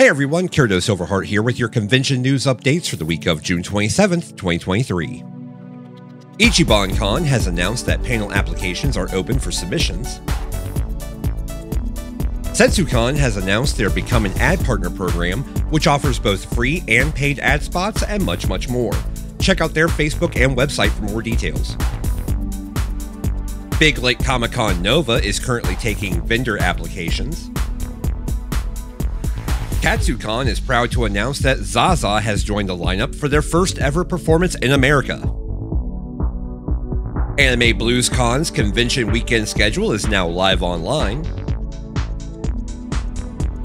Hey everyone, Kirito Sylverhart here with your convention news updates for the week of June 27th, 2023. Ichiban Con has announced that panel applications are open for submissions. SetsuCon has announced their Become an Ad Partner program, which offers both free and paid ad spots and much, much more. Check out their Facebook and website for more details. Big Lick Comic Con Nova is currently taking vendor applications. KatsuCon is proud to announce that XaaXaa has joined the lineup for their first ever performance in America. Anime Blues Con's convention weekend schedule is now live online.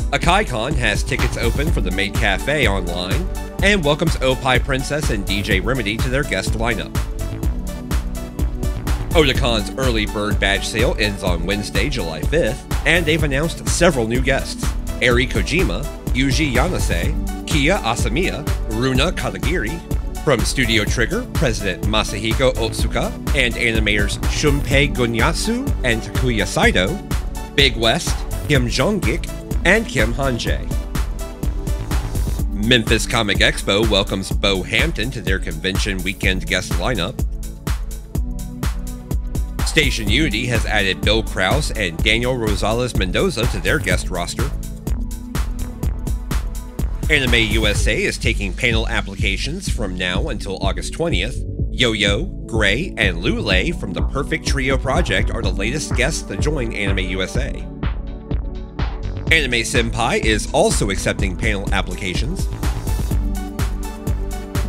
AkaiCon has tickets open for the Maid Cafe online and welcomes Oppai Princess and DJ Remedy to their guest lineup. Otakon's early bird badge sale ends on Wednesday, July 5th, and they've announced several new guests. Eri Kojima, Yuji Yanase, Kia Asamiya, Runa Katagiri, from Studio Trigger, President Masahiko Otsuka, and animators Shunpei Gunyasu and Takuya Saito, BIGWEST, Kim Jongik, and Kim Hanjae. Memphis Comic Expo welcomes Bo Hampton to their convention weekend guest lineup. Station Unity has added Bill Krause and Daniel Rosales Mendoza to their guest roster. Anime USA is taking panel applications from now until August 20th. Yo Yo, Grey, and Loo-Lay from the Perfect Trio Project are the latest guests to join Anime USA. Anime Senpai is also accepting panel applications.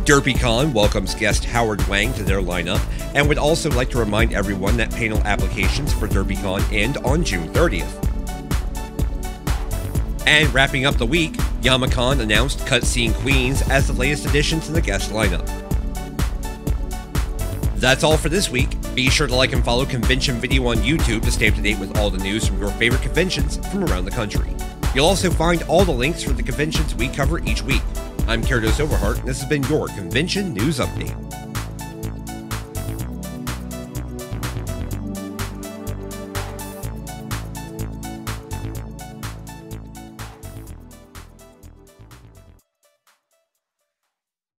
DerpyCon welcomes guest Howard Wang to their lineup and would also like to remind everyone that panel applications for DerpyCon end on June 30th. And wrapping up the week, Youmacon announced Cutscene Queens as the latest addition to the guest lineup. That's all for this week. Be sure to like and follow Convention Video on YouTube to stay up to date with all the news from your favorite conventions from around the country. You'll also find all the links for the conventions we cover each week. I'm Kirito Sylverhart, and this has been your Convention News Update.